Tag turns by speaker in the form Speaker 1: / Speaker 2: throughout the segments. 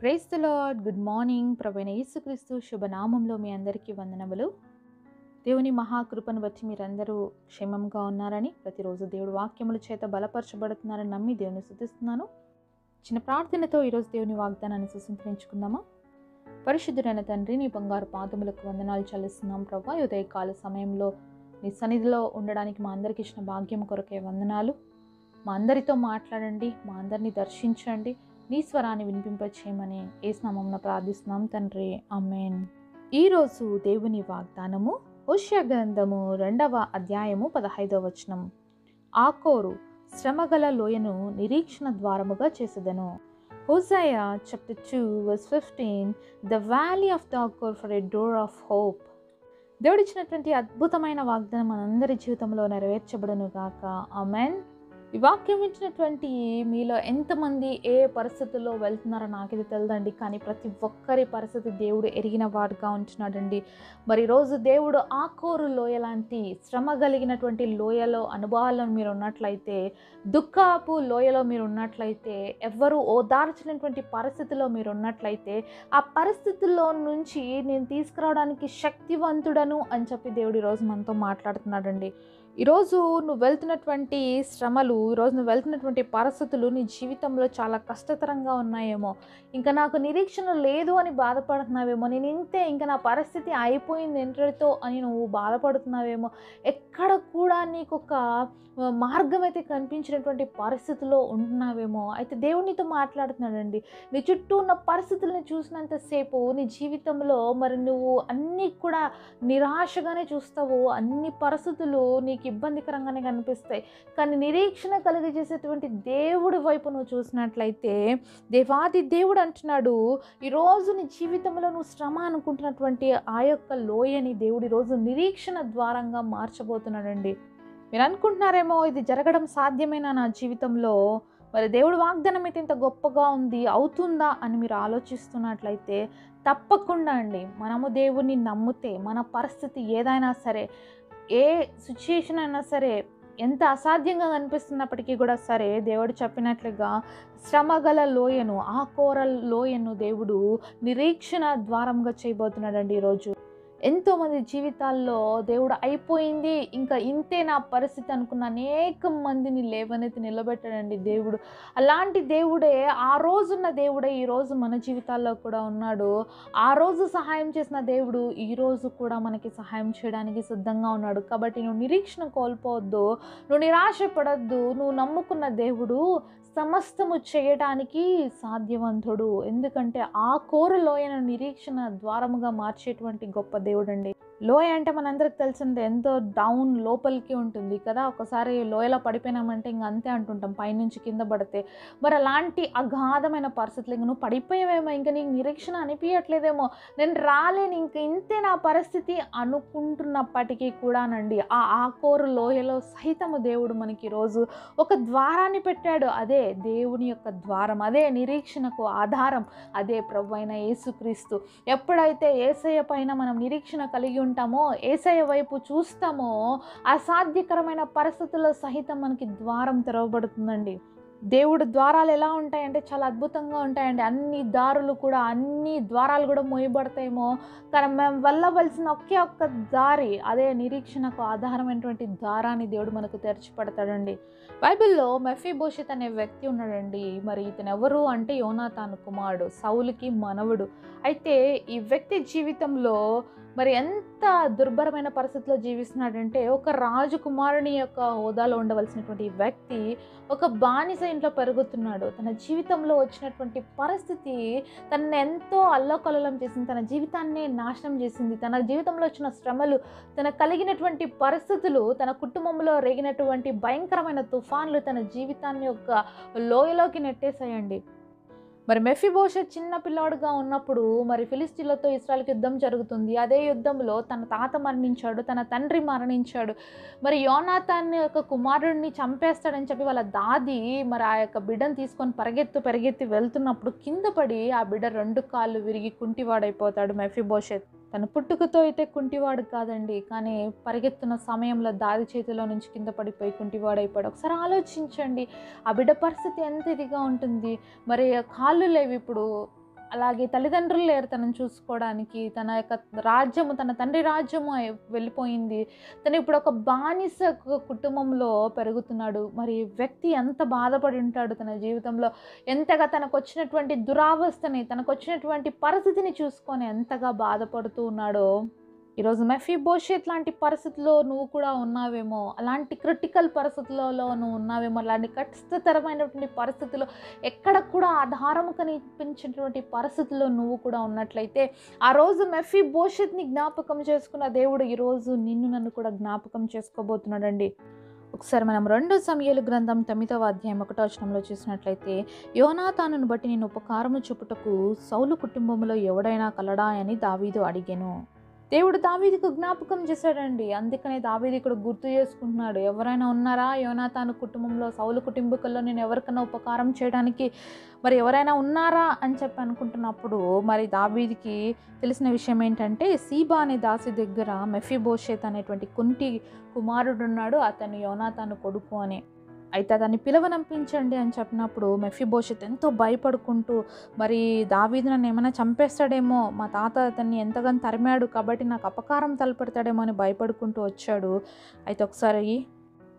Speaker 1: Praise the lord good morning Praveena యేసుక్రీస్తు శుభనామంలో మీ అందరికీ వందనములు. దేవుని మహాకృపను బట్టి మీరందరూ క్షేమంగా ఉన్నారని ప్రతిరోజు దేవుడు వాక్యముల చేత బలపరచబడుతున్నారని నమ్మి దేవుని శుద్ధిస్తున్నాను చిన్న ప్రార్థనతో ఈరోజు దేవుని వాగ్దానాన్ని సుసంతరించుకుందామా పరిశుద్ధుడైన తండ్రి నీ బంగారు పాదములకు వందనాలు చెల్లిస్తున్నాం ప్రభా ఉదయకాల సమయంలో నీ సన్నిధిలో ఉండడానికి మా అందరికి ఇచ్చిన భాగ్యం కొరకే వందనాలు. మా అందరితో మాట్లాడండి మా అందరినీ దర్శించండి. నీ స్వరాన్ని వినిపింపచేయమని ఏ స్నామంలో ప్రార్థిస్తున్నాం తండ్రి. అమ్మేన్ ఈరోజు దేవుని వాగ్దానము ఉష్య గ్రంథము రెండవ అధ్యాయము పదహైదవ వచనం. ఆకోరు శ్రమగల లోయను నిరీక్షణ ద్వారముగా చేసేదను. Hosea chapter two verse fifteen the valley of the Achor for a door of hope దేవుడిచ్చినటువంటి అద్భుతమైన వాగ్దానం మనందరి జీవితంలో నెరవేర్చబడును గాక. అమెన్ ఈ వాక్యం ఇచ్చినటువంటి మీలో ఎంతమంది ఏ పరిస్థితుల్లో వెళ్తున్నారో నాకు ఇది తెలియదండి కానీ ప్రతి ఒక్కరి పరిస్థితి దేవుడు ఎరిగిన వాడుగా ఉంటున్నాడండి. మరి రోజు దేవుడు ఆకోరు లోయ లాంటి శ్రమ కలిగినటువంటి లోయలో అనుభవాలను మీరు ఉన్నట్లయితే దుఃఖపు లోయలో మీరు ఉన్నట్లయితే ఎవ్వరూ ఓదార్చినటువంటి పరిస్థితిలో మీరు ఉన్నట్లయితే ఆ పరిస్థితుల్లో నుంచి నేను తీసుకురావడానికి శక్తివంతుడను అని చెప్పి దేవుడు ఈరోజు మనతో మాట్లాడుతున్నాడండి. ఈరోజు నువ్వు వెళ్తున్నటువంటి శ్రమలు ఈరోజు నువ్వు వెళ్తున్నటువంటి పరిస్థితులు నీ జీవితంలో చాలా కష్టతరంగా ఉన్నాయేమో. ఇంకా నాకు నిరీక్షణ లేదు అని బాధపడుతున్నావేమో. నేను ఇంతే ఇంకా నా పరిస్థితి అయిపోయింది ఎంటతో అని నువ్వు బాధపడుతున్నావేమో. ఎక్కడ కూడా నీకు ఒక మార్గం అయితే కనిపించినటువంటి పరిస్థితిలో ఉంటున్నావేమో. అయితే దేవునితో మాట్లాడుతున్నాడండి. నీ చుట్టూ ఉన్న పరిస్థితులను చూసినంతసేపు నీ జీవితంలో మరి నువ్వు అన్నీ కూడా నిరాశగానే చూస్తావు. అన్ని పరిస్థితులు నీకు ఇబ్బందికరంగానే కనిపిస్తాయి. కానీ నిరీక్షణ కలిగజేసేటువంటి దేవుడి వైపు నువ్వు చూసినట్లయితే దేవాది దేవుడు అంటున్నాడు ఈరోజు నీ జీవితంలో నువ్వు శ్రమ అనుకుంటున్నటువంటి ఆ యొక్క లోయని దేవుడు ఈరోజు నిరీక్షణ ద్వారంగా మార్చబోతున్నాడండి. మీరు అనుకుంటున్నారేమో ఇది జరగడం సాధ్యమేనా నా జీవితంలో? మరి దేవుడు వాగ్దానం అయితే ఇంత గొప్పగా ఉంది అవుతుందా? అని మీరు ఆలోచిస్తున్నట్లయితే తప్పకుండా అండి. మనము దేవుణ్ణి నమ్మితే మన పరిస్థితి ఏదైనా సరే ఏ సిచ్యుయేషన్ అయినా సరే ఎంత అసాధ్యంగా కనిపిస్తున్నప్పటికీ కూడా సరే దేవుడు చెప్పినట్లుగా శ్రమగల లోయను ఆ కోర లోయను దేవుడు నిరీక్షణ ద్వారంగా చేయబోతున్నాడండి ఈరోజు. ఎంతోమంది జీవితాల్లో దేవుడు అయిపోయింది ఇంకా ఇంతే నా పరిస్థితి అనుకున్న అనేక మందిని లేవనైతే నిలబెట్టాడండి దేవుడు. అలాంటి దేవుడే ఆ రోజున్న దేవుడే ఈరోజు మన జీవితాల్లో కూడా ఉన్నాడు. ఆ రోజు సహాయం చేసిన దేవుడు ఈరోజు కూడా మనకి సహాయం చేయడానికి సిద్ధంగా ఉన్నాడు. కాబట్టి నువ్వు నిరీక్షణ కోల్పోవద్దు నువ్వు నిరాశపడద్దు నువ్వు నమ్ముకున్న దేవుడు సమస్తము చేయడానికి సాధ్యవంతుడు. ఎందుకంటే ఆ కోర లోయను నిరీక్షణ ద్వారముగా మార్చేటువంటి గొప్ప దేవుడు అండి లోయ అంటే మనందరికి తెలిసింది ఎంతో డౌన్ లోపలికి ఉంటుంది కదా. ఒకసారి లోయలో పడిపోయినామంటే ఇంక అంతే అంటుంటాం పైనుంచి కింద పడితే. మరి అలాంటి అగాధమైన పరిస్థితులు ఇంక నువ్వు పడిపోయావేమో ఇంకా నీకు నిరీక్షణ అనిపించట్లేదేమో నేను రాలేను ఇంక ఇంతే నా పరిస్థితి అనుకుంటున్నప్పటికీ కూడానండి. ఆ ఆకోరు లోయలో సహితము దేవుడు మనకి రోజు ఒక ద్వారాన్ని పెట్టాడు. అదే దేవుని యొక్క ద్వారం అదే నిరీక్షణకు ఆధారం. అదే ప్రభు అయిన యేసుక్రీస్తు. ఎప్పుడైతే ఏసయ్య పైన మనం నిరీక్షణ కలిగి ఉంటామో ఏసయ్య వైపు చూస్తామో అసాధ్యకరమైన పరిస్థితుల్లో సహితం మనకి ద్వారం తెరవబడుతుందండి. దేవుడు ద్వారాలు ఎలా ఉంటాయంటే చాలా అద్భుతంగా ఉంటాయండి. అన్ని దారులు కూడా అన్ని ద్వారాలు కూడా మోయబడతాయేమో. కానీ మేము వెళ్ళవలసిన ఒకే ఒక్క దారి అదే నిరీక్షణకు ఆధారమైనటువంటి దారాన్ని దేవుడు మనకు తెరిచిపెడతాడండి. బైబిల్లో మెఫీభూషిత్ అనే వ్యక్తి ఉన్నాడండి. మరి ఇతను ఎవరు అంటే యోనాతాను కుమారుడు సౌలుకి మనవుడు. అయితే ఈ వ్యక్తి జీవితంలో మరి ఎంత దుర్భరమైన పరిస్థితిలో జీవిస్తున్నాడంటే ఒక రాజకుమారుని యొక్క హోదాలో ఉండవలసినటువంటి వ్యక్తి ఒక బానిస ఇంట్లో పెరుగుతున్నాడు. తన జీవితంలో వచ్చినటువంటి పరిస్థితి తనని ఎంతో అల్లకల్లోలం చేసింది. తన జీవితాన్ని నాశనం చేసింది. తన జీవితంలో వచ్చిన శ్రమలు తన కలిగినటువంటి పరిస్థితులు తన కుటుంబంలో రేగినటువంటి భయంకరమైన తుఫాన్లు తన జీవితాన్ని యొక్క లోయలోకి నెట్టేశాయండి. మరి మెఫిబోషత్ చిన్న పిల్లాడుగా ఉన్నప్పుడు మరి ఫిలిస్తీన్లతో ఇస్రాయల్కి యుద్ధం జరుగుతుంది. అదే యుద్ధంలో తన తాత మరణించాడు తన తండ్రి మరణించాడు. మరి యోనాథాన్ యొక్క కుమారుడిని చంపేస్తాడని చెప్పి వాళ్ళ దాది మరి ఆ యొక్క బిడ్డను తీసుకొని పరిగెత్తు పరిగెత్తి వెళ్తున్నప్పుడు కింద పడి ఆ బిడ్డ రెండు కాళ్ళు విరిగి కుంటివాడైపోతాడు మెఫిబోషత్. తన పుట్టుకతో అయితే కుంటివాడు కాదండి కానీ పరిగెత్తున్న సమయంలో దాది చేతిలో నుంచి కింద పడిపోయి కుంటివాడైపోయాడు. ఒకసారి ఆలోచించండి ఆ బిడ్డ పరిస్థితి ఎంత ఇదిగా ఉంటుంది. మరి కాళ్ళు లేవు ఇప్పుడు. అలాగే తల్లిదండ్రులు లేరు తనను చూసుకోవడానికి తన యొక్క రాజ్యము తన తండ్రి రాజ్యము వెళ్ళిపోయింది. తను ఇప్పుడు ఒక బానిస కుటుంబంలో పెరుగుతున్నాడు. మరి వ్యక్తి ఎంత బాధపడి ఉంటాడు తన జీవితంలో? ఎంతగా తనకు వచ్చినటువంటి దురావస్థని తనకు వచ్చినటువంటి పరిస్థితిని చూసుకొని ఎంతగా బాధపడుతూ ఉన్నాడో ఈరోజు మెఫీ బోషిత్ లాంటి పరిస్థితుల్లో నువ్వు కూడా ఉన్నావేమో అలాంటి క్రిటికల్ పరిస్థితులలో నువ్వు ఉన్నావేమో అలాంటి కష్టతరమైనటువంటి పరిస్థితుల్లో ఎక్కడ కూడా ఆధారము కనిపించినటువంటి పరిస్థితుల్లో నువ్వు కూడా ఉన్నట్లయితే ఆ రోజు మెఫీ బోషెత్ని జ్ఞాపకం చేసుకున్న దేవుడు ఈరోజు నిన్ను నన్ను కూడా జ్ఞాపకం చేసుకోబోతున్నాడండి. ఒకసారి మనం రెండు సమయాలు గ్రంథం తొమ్మిదవ అధ్యాయం ఒకటో వచనంలో చూసినట్లయితే యోనాతానును బట్టి నేను ఉపకారము చూపుటకు సౌలు కుటుంబంలో ఎవడైనా కలడా అని దావీదు అడిగాను. దేవుడు దావీదుకు జ్ఞాపకం చేశాడండి. అందుకనే దావీది ఇక్కడ గుర్తు చేసుకుంటున్నాడు. ఎవరైనా ఉన్నారా? యోనాతాను కుటుంబంలో సౌలు కుటుంబకుల్లో నేను ఎవరికైనా ఉపకారం చేయడానికి మరి ఎవరైనా ఉన్నారా అని చెప్పి అనుకుంటున్నప్పుడు మరి దావీదికి తెలిసిన విషయం ఏంటంటే సీబా అనే దాసి దగ్గర మెఫీబోషేత్ అనేటువంటి కుంటి కుమారుడు ఉన్నాడు అతను యోనాతాను కొడుకు అని. అయితే అతన్ని పిలవనంపించండి అని చెప్పినప్పుడు మెఫీబోషెత్ ఎంతో భయపడుకుంటూ మరి దావీదు నన్ను ఏమైనా చంపేస్తాడేమో? మా తాత అతన్ని ఎంతగానో తరిమాడు కాబట్టి నాకు అపకారం తలపెడతాడేమో అని భయపడుకుంటూ వచ్చాడు. అయితే ఒకసారి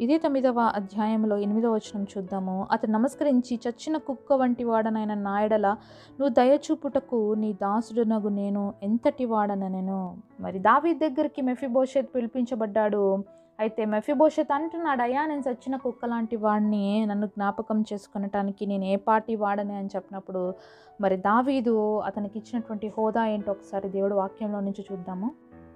Speaker 1: ఇదే తొమ్మిదవ అధ్యాయంలో ఎనిమిదవ వచనం చూద్దాము. అతను నమస్కరించి చచ్చిన కుక్క వంటి వాడనైన నాయడల నువ్వు దయచూపుటకు నీ దాసుడునగు నేను ఎంతటి వాడన నేను మరి దావీ దగ్గరికి మెఫిబోషెత్ పిలిపించబడ్డాడు. అయితే మెఫిబోషత్ అంటున్నాడు అయ్యా నేను చచ్చిన కుక్క లాంటి వాడిని నన్ను జ్ఞాపకం చేసుకునటానికి నేను ఏ పార్టీ వాడని? అని చెప్పినప్పుడు మరి దావీదు అతనికి ఇచ్చినటువంటి హోదా ఏంటో ఒకసారి దేవుడు వాక్యంలో నుంచి చూద్దాము.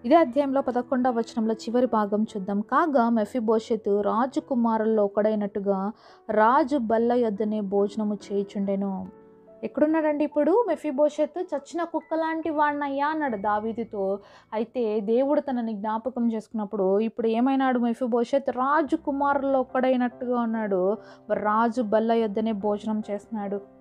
Speaker 1: ఇదే అధ్యాయంలో పదకొండవ వచనంలో చివరి భాగం చూద్దాం. కాగా మెఫిబోషెత్ రాజు కుమారుల్లో ఒకడైనట్టుగా రాజు బల్ల యొద్దనే భోజనము చేయుచుండెను. ఎక్కడున్నాడండి ఇప్పుడు? మెఫీబోషత్ చచ్చిన కుక్క లాంటి వాడినయ్యా అన్నాడు దావీదుతో. అయితే దేవుడు తనని జ్ఞాపకం చేసుకున్నప్పుడు ఇప్పుడు ఏమైనాడు మెఫీబోషత్? రాజు కుమారుల్లో ఒక్కడైనట్టుగా ఉన్నాడు. రాజు బల్ల యొద్దనే భోజనం చేస్తున్నాడు.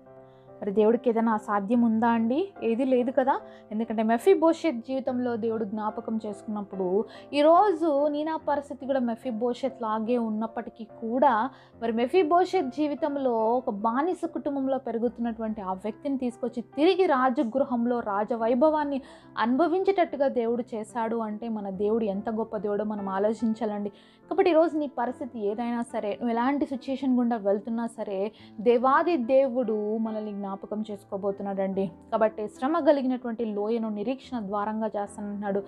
Speaker 1: మరి దేవుడికి ఏదైనా అసాధ్యం ఉందా అండి? ఏది లేదు కదా. ఎందుకంటే మెఫీ బోషెత్ జీవితంలో దేవుడు జ్ఞాపకం చేసుకున్నప్పుడు ఈరోజు నేను నా పరిస్థితి కూడా మెఫీ బోషెత్ లాగే ఉన్నప్పటికీ కూడా మరి మెఫీ బోషెత్ జీవితంలో ఒక బానిస కుటుంబంలో పెరుగుతున్నటువంటి ఆ వ్యక్తిని తీసుకొచ్చి తిరిగి రాజగృహంలో రాజవైభవాన్ని అనుభవించేటట్టుగా దేవుడు చేశాడు అంటే మన దేవుడు ఎంత గొప్ప దేవుడో మనం ఆలోచించాలండి. కాబట్టి ఈరోజు నీ పరిస్థితి ఏదైనా సరే నువ్వు ఎలాంటి సిచ్యుయేషన్ గుండా వెళ్తున్నా సరే దేవాది దేవుడు మనల్ని జ్ఞాపకం జ్ఞాపకం చేసుకోబోతున్నాడండి. కాబట్టి శ్రమ కలిగినటువంటి లోయను నిరీక్షణ ద్వారంగా చేస్తానంటున్నాడు.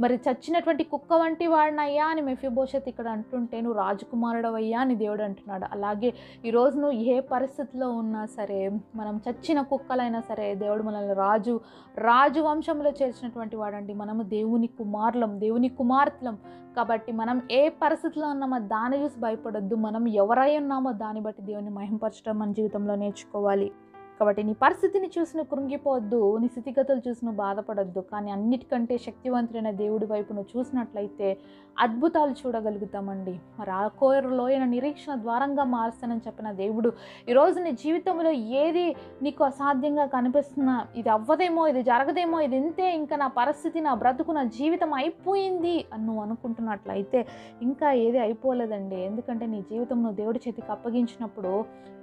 Speaker 1: మరి చచ్చినటువంటి కుక్క వంటి వాడినయ్యా అని మెఫిబోషత్ ఇక్కడ అంటుంటే నువ్వు రాజకుమారుడవయ్యా అని దేవుడు అంటున్నాడు. అలాగే ఈరోజు నువ్వు ఏ పరిస్థితిలో ఉన్నా సరే మనం చచ్చిన కుక్కలైనా సరే దేవుడు మనల్ని రాజు రాజు వంశంలో చేర్చినటువంటి వాడండి. మనము దేవుని కుమారులం దేవుని కుమార్తెలం. కాబట్టి మనం ఏ పరిస్థితిలో ఉన్నామో దాన్ని చూసి భయపడొద్దు. మనం ఎవరై ఉన్నామో దాన్ని బట్టి దేవుని మహింపరచడం మన జీవితంలో నేర్చుకోవాలి. కాబట్టి నీ పరిస్థితిని చూసి నువ్వు కృంగిపోవద్దు నీ స్థితిగతులు చూసి నువ్వు కానీ అన్నిటికంటే శక్తివంతుడైన దేవుడి వైపు నువ్వు చూసినట్లయితే అద్భుతాలు చూడగలుగుతామండి. మరి ఆ కోరలోయన నిరీక్షణ ద్వారంగా మారుస్తానని చెప్పిన దేవుడు ఈరోజు నీ జీవితంలో ఏది నీకు అసాధ్యంగా కనిపిస్తున్నా ఇది అవ్వదేమో ఇది జరగదేమో ఇది ఇంతే ఇంకా నా పరిస్థితి నా బ్రతుకు నా జీవితం అయిపోయింది అని నువ్వు అనుకుంటున్నట్లయితే ఇంకా ఏది అయిపోలేదండి. ఎందుకంటే నీ జీవితం నువ్వు దేవుడి చేతికి అప్పగించినప్పుడు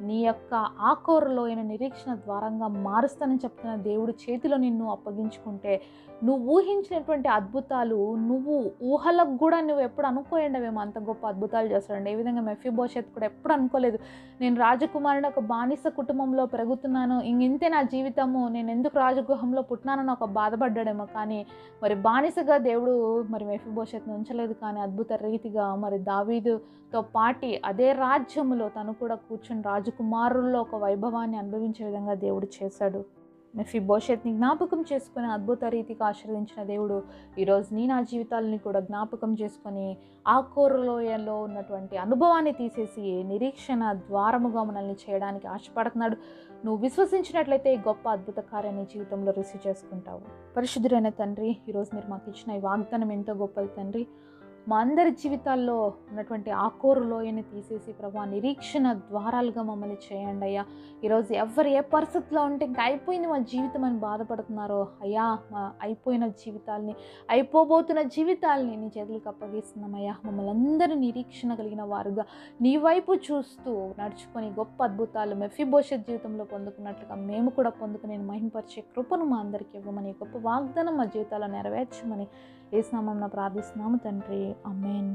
Speaker 1: నీ యొక్క ఆకోరలోయన నిరీక్షణ ద్వారంగా మారుస్తానని చెప్తున్న దేవుడు చేతిలో నిన్ను అప్పగించుకుంటే నువ్వు ఊహించినటువంటి అద్భుతాలు నువ్వు ఊహలకు కూడా నువ్వు ఎప్పుడు అనుకోయండవేమో అంత గొప్ప అద్భుతాలు చేస్తాడండి. ఏ విధంగా మెఫీ కూడా ఎప్పుడు అనుకోలేదు. నేను రాజకుమారుని ఒక బానిస కుటుంబంలో పెరుగుతున్నాను. ఇంక ఇంతే నా జీవితము. నేను ఎందుకు రాజగృహంలో పుట్టినానని ఒక బాధపడ్డాడేమో కానీ మరి బానిసగా దేవుడు మరి మెఫీ ఉంచలేదు కానీ అద్భుత రీతిగా మరి దావీదుతో పాటి అదే రాజ్యములో తను కూడా కూర్చుని రాజకుమారుల్లో ఒక వైభవాన్ని అనుభవించే విధంగా దేవుడు చేశాడు. మెఫీ భవిష్యత్ని జ్ఞాపకం చేసుకుని అద్భుత రీతికి ఆశీర్వదించిన దేవుడు ఈరోజు నీ నా జీవితాలని కూడా జ్ఞాపకం చేసుకొని ఆ కోరలోయలో ఉన్నటువంటి అనుభవాన్ని తీసేసి నిరీక్షణ ద్వారముగా మనల్ని చేయడానికి ఆశపడుతున్నాడు. నువ్వు విశ్వసించినట్లయితే ఈ గొప్ప అద్భుత కార్యాన్ని జీవితంలో రిసీవ్ చేసుకుంటావు. పరిశుద్ధుడైన తండ్రి ఈరోజు మీరు మాకు ఇచ్చిన ఈ వాగ్దానం ఎంతో గొప్పది తండ్రి. మా అందరి జీవితాల్లో ఉన్నటువంటి ఆకోరు లోయని తీసేసి ప్రభా నిరీక్షణ ద్వారాలుగా మమ్మల్ని చేయండి అయ్యా. ఈరోజు ఎవరు ఏ పరిస్థితిలో ఉంటే ఇంకా అయిపోయింది మా జీవితం అని బాధపడుతున్నారో అయ్యా మా అయిపోయిన జీవితాల్ని అయిపోబోతున్న జీవితాల్ని నీ చేతులకు అప్పగిస్తున్నామయ్యా మమ్మల్ని అందరూ నిరీక్షణ కలిగిన వారుగా నీ వైపు చూస్తూ నడుచుకొని గొప్ప అద్భుతాలు మెఫిభవిష్యత్ జీవితంలో పొందుకున్నట్లుగా మేము కూడా పొందుకుని మహింపరిచే కృపను మా అందరికి ఇవ్వమని గొప్ప వాగ్దానం మా జీవితాల్లో నెరవేర్చమని ఏ స్నామంలో ప్రార్థిస్తున్నాము తండ్రి. అమ్మేన్